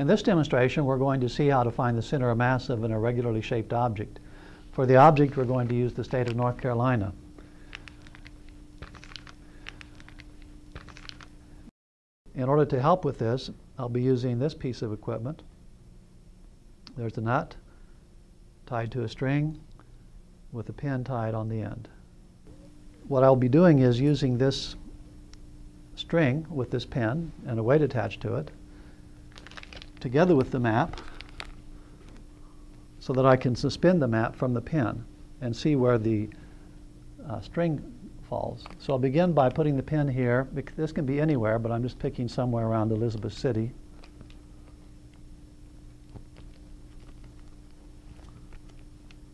In this demonstration, we're going to see how to find the center of mass of an irregularly shaped object. For the object, we're going to use the state of North Carolina. In order to help with this, I'll be using this piece of equipment. There's a nut tied to a string with a pin tied on the end. What I'll be doing is using this string with this pin and a weight attached to it together with the map so that I can suspend the map from the pin and see where the uh, string falls. So I'll begin by putting the pin here. This can be anywhere, but I'm just picking somewhere around Elizabeth City.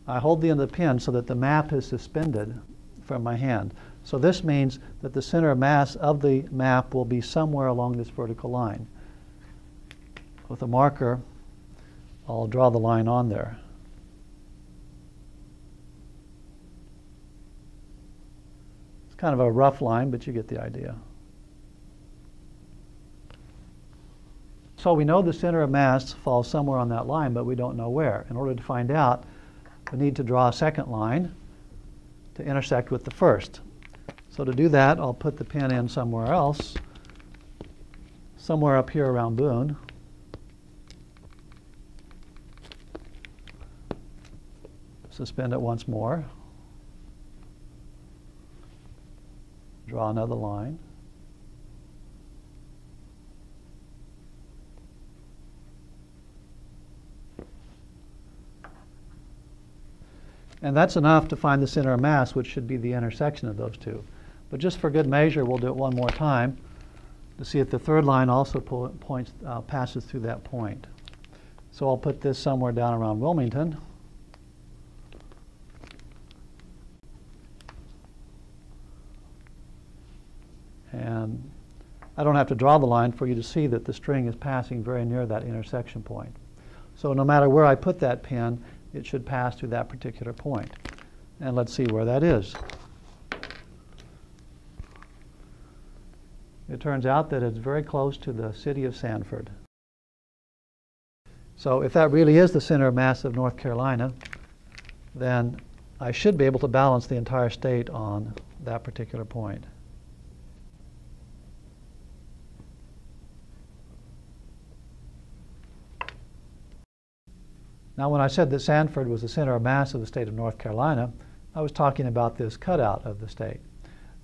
I hold the end of the pin so that the map is suspended from my hand. So this means that the center of mass of the map will be somewhere along this vertical line. With a marker, I'll draw the line on there. It's kind of a rough line, but you get the idea. So we know the center of mass falls somewhere on that line, but we don't know where. In order to find out, we need to draw a second line to intersect with the first. So to do that, I'll put the pin in somewhere else, somewhere up here around Boone. Suspend it once more. Draw another line. And that's enough to find the center of mass, which should be the intersection of those two. But just for good measure, we'll do it one more time to see if the third line also points, uh, passes through that point. So I'll put this somewhere down around Wilmington. And I don't have to draw the line for you to see that the string is passing very near that intersection point. So no matter where I put that pin, it should pass through that particular point. And let's see where that is. It turns out that it's very close to the city of Sanford. So if that really is the center of mass of North Carolina, then I should be able to balance the entire state on that particular point. Now, when I said that Sanford was the center of mass of the state of North Carolina, I was talking about this cutout of the state.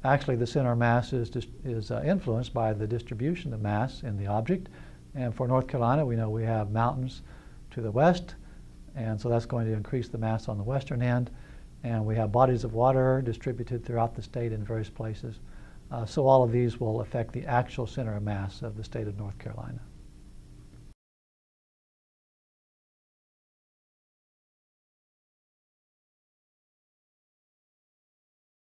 Actually, the center of mass is, is uh, influenced by the distribution of mass in the object. And for North Carolina, we know we have mountains to the west, and so that's going to increase the mass on the western end. And we have bodies of water distributed throughout the state in various places. Uh, so all of these will affect the actual center of mass of the state of North Carolina.